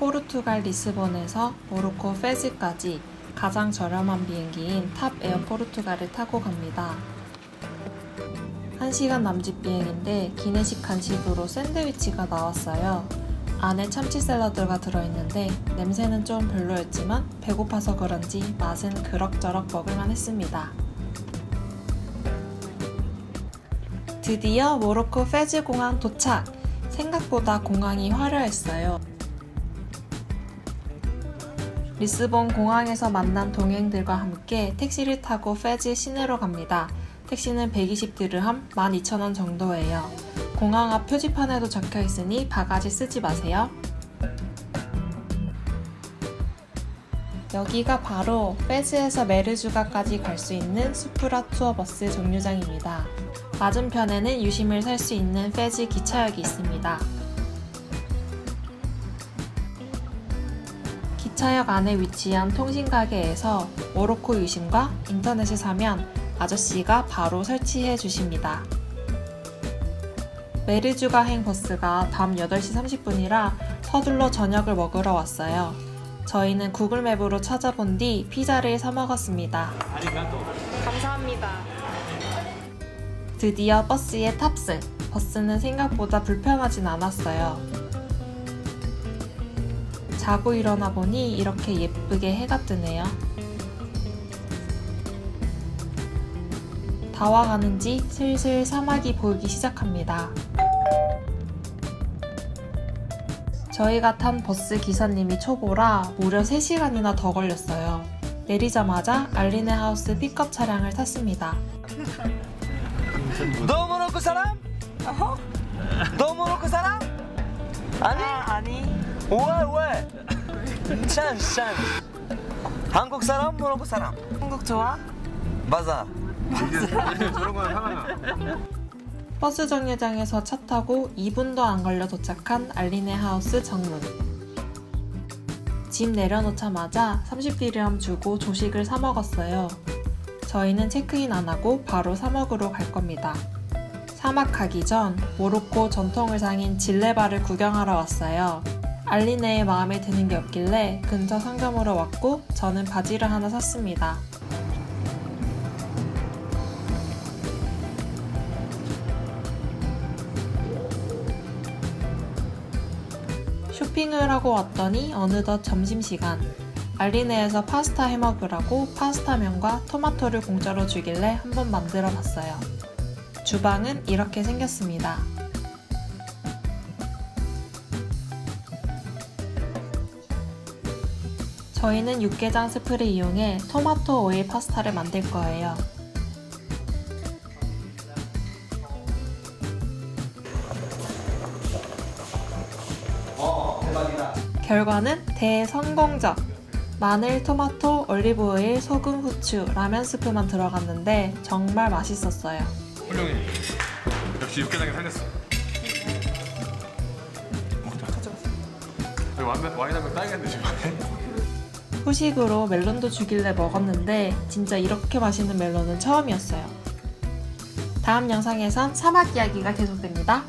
포르투갈 리스본에서 모로코 페즈까지 가장 저렴한 비행기인 탑 에어 포르투갈을 타고 갑니다. 1시간 남짓 비행인데 기내식 간식으로 샌드위치가 나왔어요. 안에 참치 샐러드가 들어있는데 냄새는 좀 별로였지만 배고파서 그런지 맛은 그럭저럭 먹을만 했습니다. 드디어 모로코 페즈 공항 도착! 생각보다 공항이 화려했어요. 리스본 공항에서 만난 동행들과 함께 택시를 타고 페즈 시내로 갑니다. 택시는 120디르함 12,000원 정도예요. 공항 앞 표지판에도 적혀 있으니 바가지 쓰지 마세요. 여기가 바로 페즈에서 메르주가까지 갈 수 있는 수프라 투어 버스 정류장입니다. 맞은편에는 유심을 살 수 있는 페즈 기차역이 있습니다. 기차역 안에 위치한 통신가게에서 모로코 유심과 인터넷을 사면 아저씨가 바로 설치해 주십니다. 메르주가행 버스가 밤 8시 30분이라 서둘러 저녁을 먹으러 왔어요. 저희는 구글맵으로 찾아본 뒤 피자를 사 먹었습니다. 감사합니다. 드디어 버스에 탑승. 버스는 생각보다 불편하진 않았어요. 자고 일어나 보니 이렇게 예쁘게 해가 뜨네요. 다 와가는지 슬슬 사막이 보이기 시작합니다. 저희가 탄 버스 기사님이 초보라 무려 3시간이나 더 걸렸어요. 내리자마자 알리네 하우스 픽업 차량을 탔습니다. 너 모로코 사람? 너 모로코 사람? 아니? 아니 왜 왜? 찬스 찬스 한국 사람 모로코 사람 한국 좋아? 맞아 저런 거는 하나. 버스 정류장에서 차 타고 2분도 안 걸려 도착한 알리네 하우스 정문. 짐 내려놓자마자 30디르함 주고 조식을 사 먹었어요. 저희는 체크인 안 하고 바로 사막으로 갈 겁니다. 사막 가기 전 모로코 전통 의상인 질레바를 구경하러 왔어요. 알리네의 마음에 드는 게 없길래 근처 상점으로 왔고 저는 바지를 하나 샀습니다. 쇼핑을 하고 왔더니 어느덧 점심시간. 알리네에서 파스타 해 먹으라고 파스타면과 토마토를 공짜로 주길래 한번 만들어 봤어요. 주방은 이렇게 생겼습니다. 저희는 육개장 스프를 이용해 토마토 오일 파스타를 만들 거예요. 결과는 대성공적! 마늘, 토마토, 올리브오일, 소금, 후추, 라면 스프만 들어갔는데 정말 맛있었어요. 훌륭해. 역시 육개장이 살렸어. 먹자. 와인 한병 따야겠네 지금. 후식으로 멜론도 주길래 먹었는데 진짜 이렇게 맛있는 멜론은 처음이었어요. 다음 영상에선 사막 이야기가 계속됩니다.